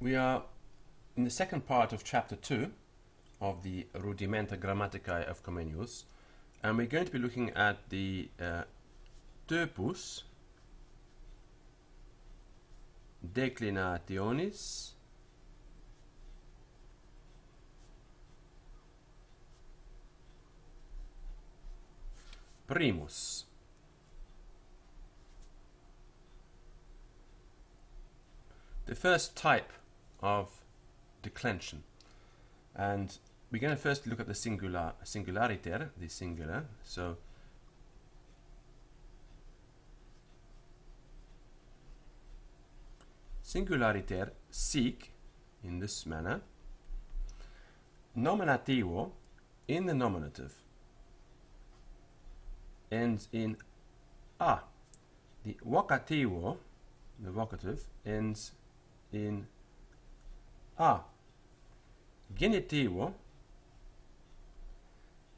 we are in the second part of chapter 2 of the Rudimenta Grammaticae of Comenius, and we're going to be looking at the uh, Declinationis Primus. The first type of declension. And we're going to first look at the singular singulariter, the singular. So singulariter sic in this manner. Nominativo in the nominative ends in a. The vocativo, the vocative, ends in a. Genitivo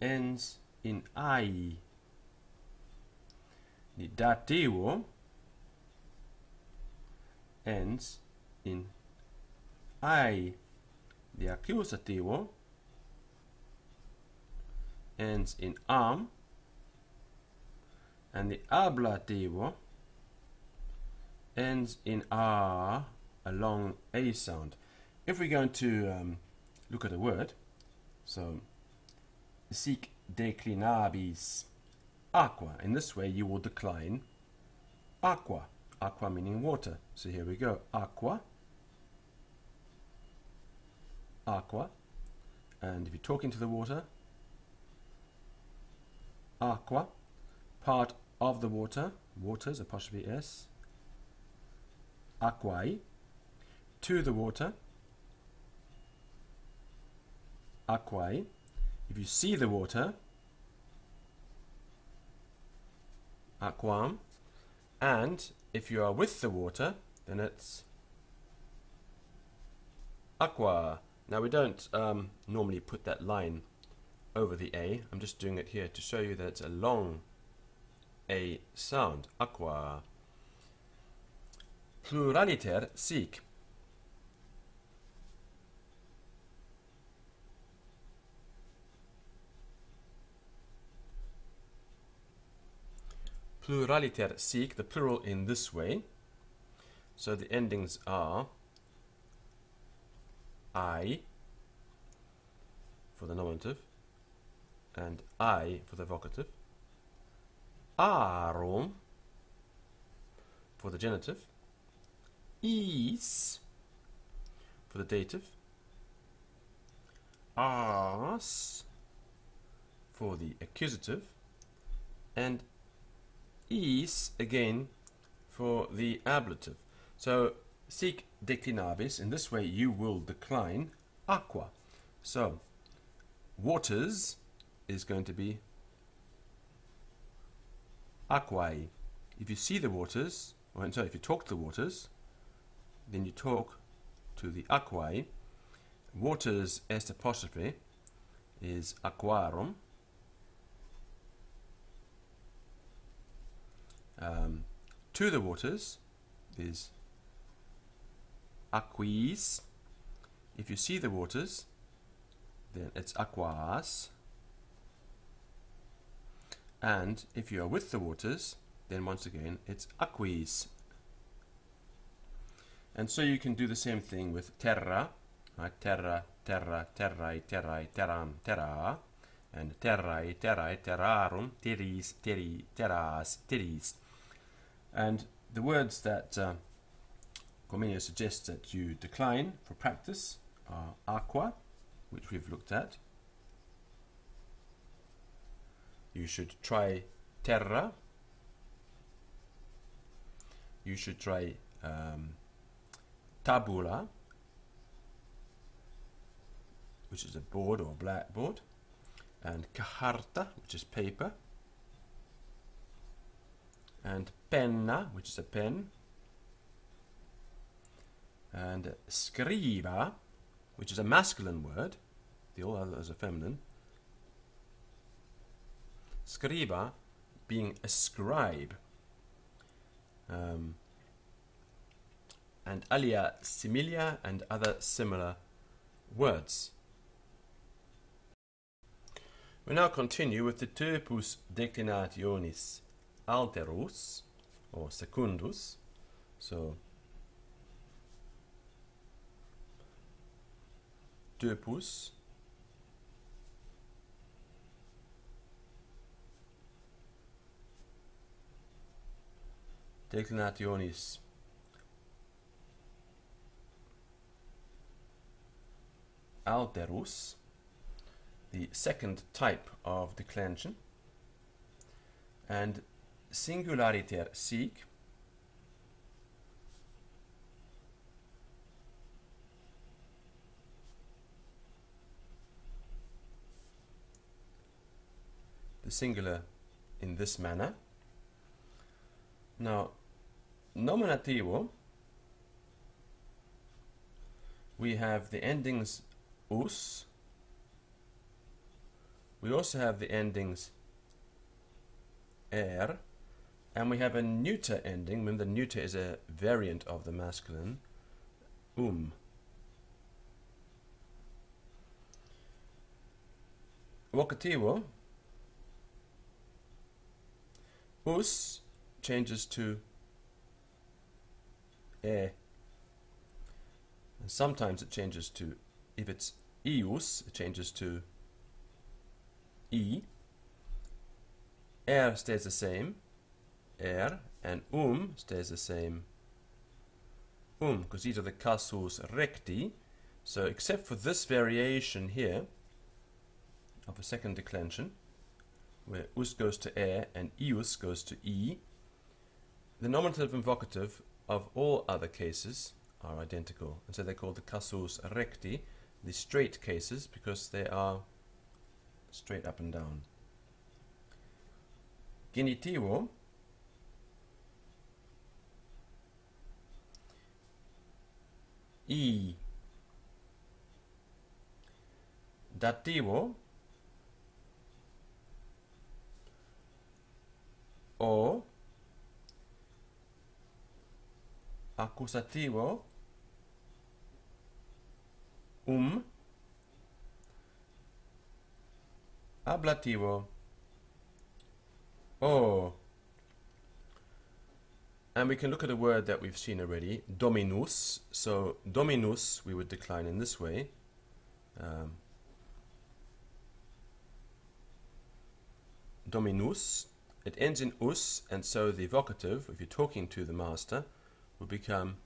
ends in ai. The dativo ends in ai. The accusativo ends in am. And the ablativo ends in a, a long a sound. If we're going to um, look at a word, so sic declinabis aqua. In this way, you will decline aqua. Aqua meaning water. So here we go. Aqua. Aqua. And if you're talking to the water, aqua. Part of the water. Waters, apostrophe S. Aquae. To the water. Aquae. If you see the water, aquam. And if you are with the water, then it's aqua. Now we don't um, normally put that line over the A. I'm just doing it here to show you that it's a long A sound. Aqua. Pluraliter sic. Pluraliter sic, the plural in this way. So the endings are I for the nominative and I for the vocative, arum for the genitive, is for the dative, as for the accusative, and is again for the ablative. So sic declinabis, in this way you will decline aqua. So waters is going to be aquae. If you see the waters, or sorry, if you talk to the waters, then you talk to the aquae. Waters est apostrophe is aquarum. Um, to the waters is aquis. If you see the waters, then it's aquas. And if you are with the waters, then once again it's aquis. And so you can do the same thing with terra, right? terra, terra, terrae, terrae, terram, terra, and terrae, terrae, terrarum, terris, terri, terras, terris. And the words that uh, Comenius suggests that you decline for practice are aqua, which we've looked at. You should try terra. You should try um, tabula, which is a board or blackboard, and carta, which is paper and penna, which is a pen, and scriba, which is a masculine word, the all others are feminine. Scriba being a scribe. Um, and alia similia and other similar words. We now continue with the typus declinationis alterus or secundus. So typus declinationis alterus the second type of declension and singulariter sic the singular in this manner. Now nominativo we have the endings us. We also have the endings er, and we have a neuter ending, the neuter is a variant of the masculine, um. Vocativo, us changes to e. And sometimes it changes to, if it's ius, it changes to E. R stays the same. R and um stays the same. Um, because these are the casus recti. So except for this variation here of the second declension, where us goes to air and ius goes to e, the nominative and vocative of all other cases are identical. And so they're called the casus recti, the straight cases, because they are straight up and down. Genitivo i. Dativo. O. Accusativo. Um. Ablativo. O. and we can look at a word that we've seen already dominus. So dominus we would decline in this way. Um, dominus it ends in us and so the vocative if you're talking to the master would become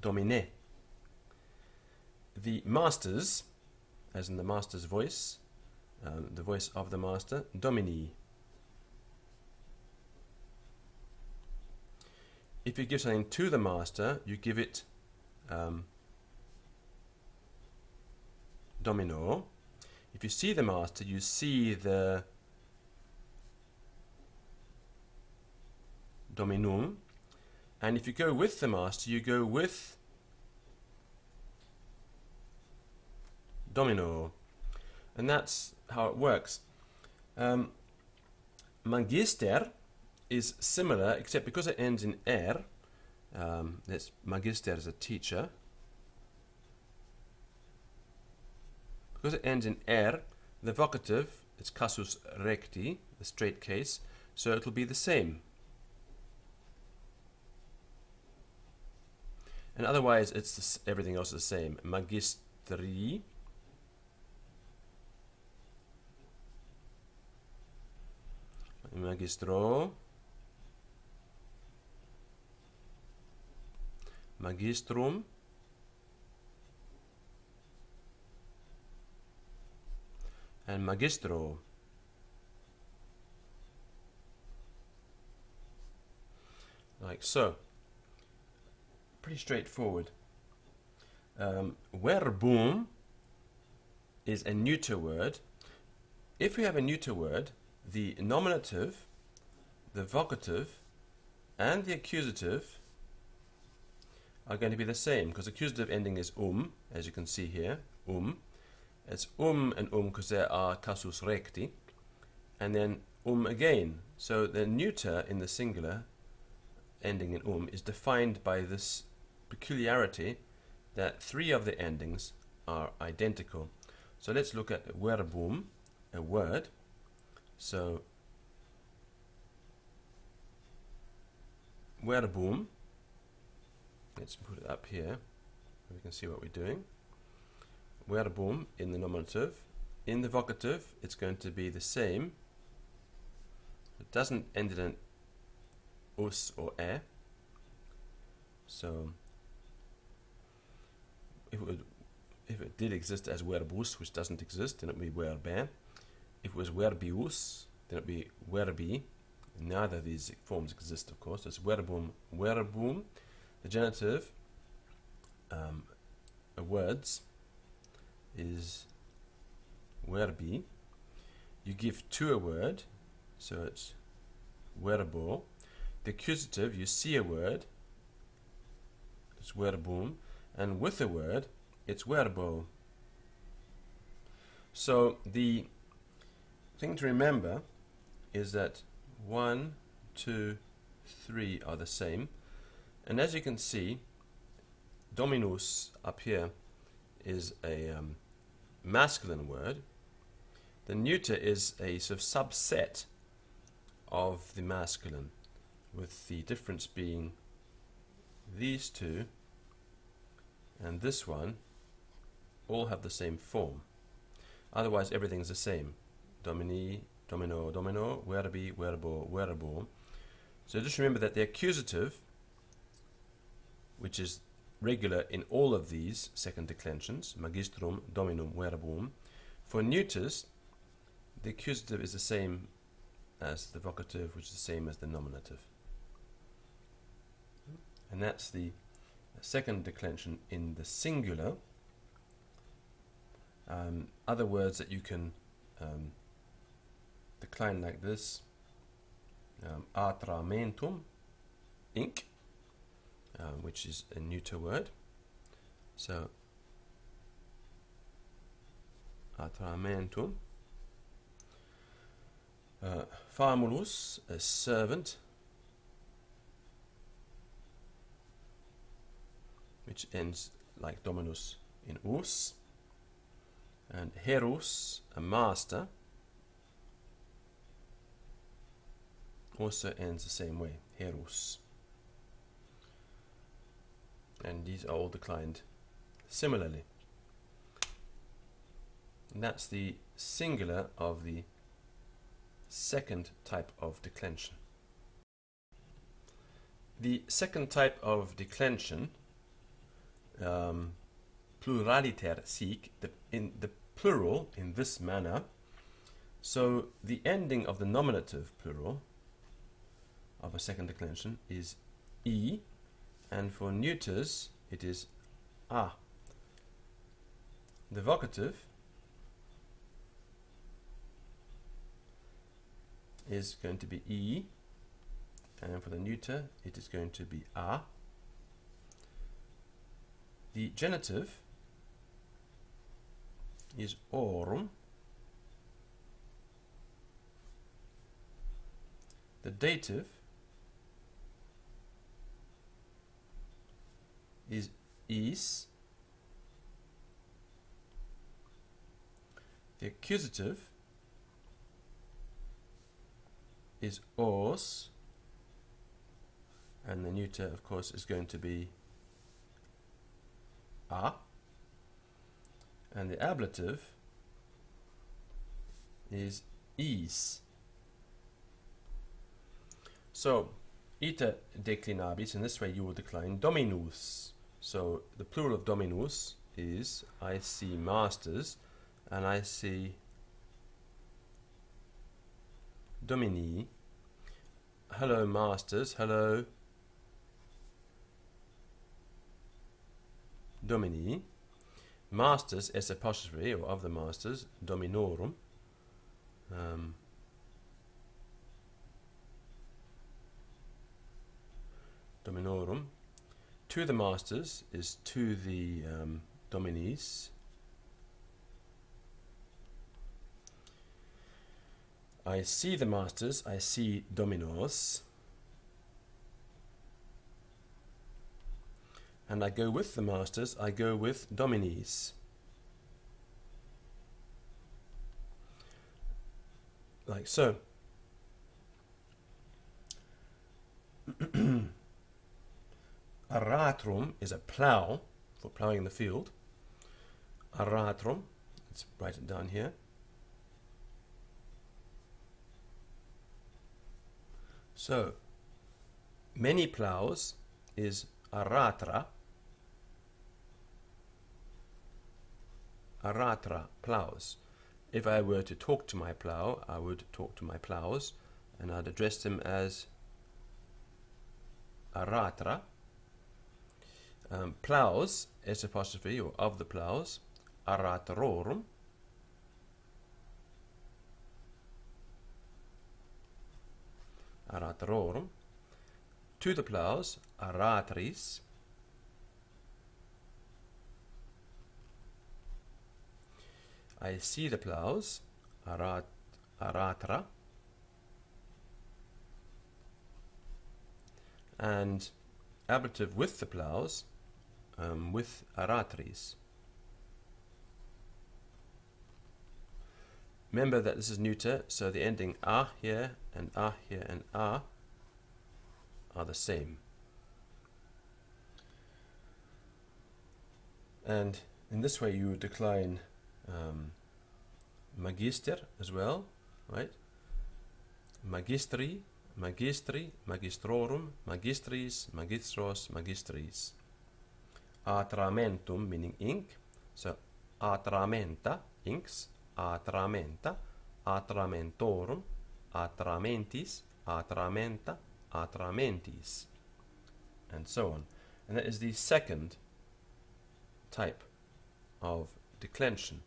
domine. The masters as in the master's voice, um, the voice of the master, Domini. If you give something to the master, you give it um, domino. If you see the master, you see the dominum. And if you go with the master, you go with domino. And that's how it works. Um, magister is similar, except because it ends in er, um, it's magister is a teacher. Because it ends in er, the vocative, is casus recti, the straight case, so it'll be the same. And otherwise, it's everything else is the same. Magistri magistro magistrum and magistro like so pretty straightforward. Um, verbum is a neuter word. If we have a neuter word the nominative, the vocative, and the accusative are going to be the same because accusative ending is um, as you can see here, um. It's um and um because there are casus recti, and then um again. So the neuter in the singular ending in um is defined by this peculiarity that three of the endings are identical. So let's look at verbum, a word. So verbum, let's put it up here, we can see what we're doing. Verbum in the nominative. In the vocative, it's going to be the same. It doesn't end in an us or e. So if it, would, if it did exist as verbus, which doesn't exist, then it would be verbe. If it was verbius, then it would be verbi. Neither of these forms exist, of course. It's verbum, verbum. The genitive, um, words, is verbi. You give to a word, so it's verbo. The accusative, you see a word, it's verbum, and with a word, it's verbo. So the thing to remember is that one, two, three are the same. And as you can see, dominus up here is a um, masculine word. The neuter is a sort of subset of the masculine, with the difference being these two and this one all have the same form. Otherwise, everything's the same. Domini, domino, domino, verbi, verbo, verbo. So just remember that the accusative, which is regular in all of these second declensions, magistrum, dominum, verbum, for neuters, the accusative is the same as the vocative, which is the same as the nominative. And that's the second declension in the singular. Um, other words that you can um, decline like this um, atramentum, ink, um, which is a neuter word. So, atramentum. Uh, famulus, a servant, which ends like dominus in us, and herus, a master, also ends the same way, herus. And these are all declined similarly. And that's the singular of the second type of declension. The second type of declension um, pluraliter sic, the, in the plural in this manner. So the ending of the nominative plural of a second declension is e, and for neuters it is a. The vocative is going to be e, and for the neuter it is going to be a. The genitive is orum. The dative is is. The accusative is os. And the neuter, of course, is going to be a. And the ablative is is. So, ita declinabis, in this way you will decline dominus. So, the plural of dominus is I see masters and I see domini. Hello, masters. Hello, domini, masters s apostrophe, or of the masters, dominorum, um, dominorum, to the masters is to the um. I see the masters, I see dominos. and I go with the masters, I go with dominis. Like so. Aratrum is a plough for ploughing in the field. Aratrum, let's write it down here. So, many ploughs is aratra. Aratra, ploughs. If I were to talk to my plough, I would talk to my ploughs and I'd address them as aratra. Um, ploughs, S apostrophe, or of the ploughs, aratrorum. Aratrorum. To the ploughs, aratris. I see the ploughs, arat, aratra. And ablative with the ploughs, um, with aratris. Remember that this is neuter, so the ending a here and a here and a are the same. And in this way you decline um, magister as well, right? Magistri, magistri, magistrorum, magistris, magistros, magistris. atramentum meaning ink so atramenta inks atramenta atramentorum atramentis atramenta atramentis and so on. And that is the second type of declension.